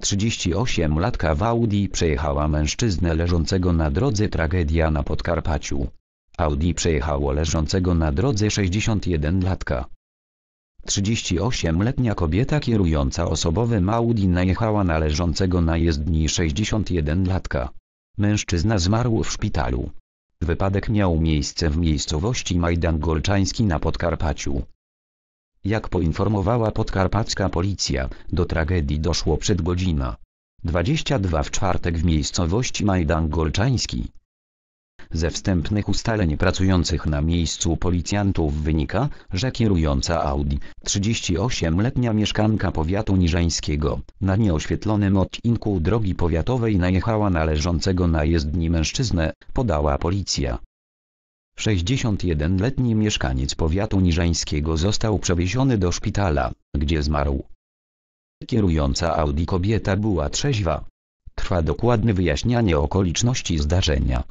38-latka w Audi przejechała mężczyznę leżącego na drodze tragedia na Podkarpaciu. Audi przejechało leżącego na drodze 61-latka. 38-letnia kobieta kierująca osobowym Audi najechała na leżącego na jezdni 61-latka. Mężczyzna zmarł w szpitalu. Wypadek miał miejsce w miejscowości Majdan Golczański na Podkarpaciu. Jak poinformowała podkarpacka policja, do tragedii doszło przed godzina 22 w czwartek w miejscowości Majdan Golczański. Ze wstępnych ustaleń pracujących na miejscu policjantów wynika, że kierująca Audi, 38-letnia mieszkanka powiatu niżańskiego, na nieoświetlonym odcinku drogi powiatowej najechała na leżącego na jezdni mężczyznę, podała policja. 61-letni mieszkaniec powiatu niżańskiego został przewieziony do szpitala, gdzie zmarł. Kierująca Audi kobieta była trzeźwa. Trwa dokładne wyjaśnianie okoliczności zdarzenia.